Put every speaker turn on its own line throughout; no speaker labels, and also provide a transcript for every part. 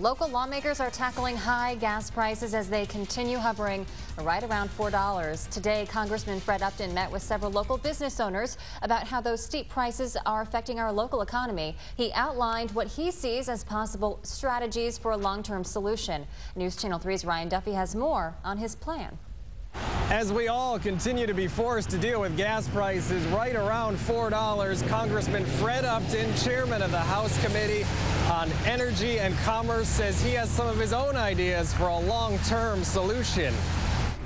Local lawmakers are tackling high gas prices as they continue hovering right around $4. Today, Congressman Fred Upton met with several local business owners about how those steep prices are affecting our local economy. He outlined what he sees as possible strategies for a long-term solution. News Channel 3's Ryan Duffy has more on his plan.
As we all continue to be forced to deal with gas prices right around $4, Congressman Fred Upton, chairman of the House Committee on Energy and Commerce, says he has some of his own ideas for a long-term solution.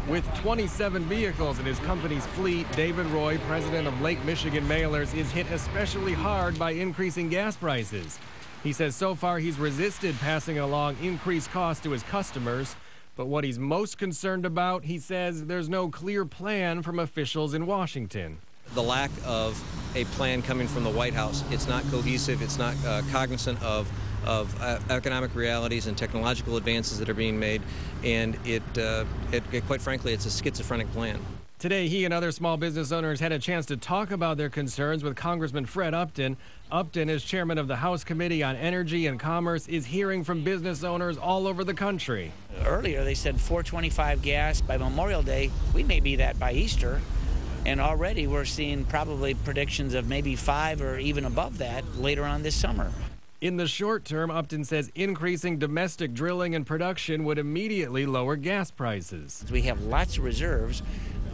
With 27 vehicles in his company's fleet, David Roy, president of Lake Michigan Mailers, is hit especially hard by increasing gas prices. He says so far he's resisted passing along increased costs to his customers. But what he's most concerned about, he says there's no clear plan from officials in Washington.
The lack of a plan coming from the White House, it's not cohesive, it's not uh, cognizant of of uh, economic realities and technological advances that are being made, and it, uh, it, it, quite frankly, it's a schizophrenic plan.
Today, he and other small business owners had a chance to talk about their concerns with Congressman Fred Upton. Upton, as chairman of the House Committee on Energy and Commerce, is hearing from business owners all over the country.
Earlier, they said 425 gas by Memorial Day. We may be that by Easter. And already we're seeing probably predictions of maybe five or even above that later on this summer.
In the short term, Upton says increasing domestic drilling and production would immediately lower gas prices.
We have lots of reserves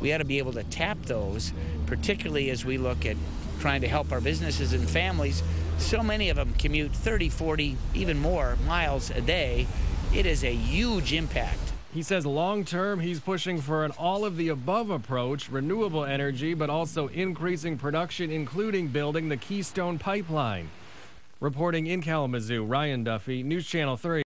we ought to be able to tap those, particularly as we look at trying to help our businesses and families. So many of them commute 30, 40, even more miles a day. It is a huge impact.
He says long term, he's pushing for an all of the above approach, renewable energy, but also increasing production, including building the Keystone Pipeline. Reporting in Kalamazoo, Ryan Duffy, News Channel 3.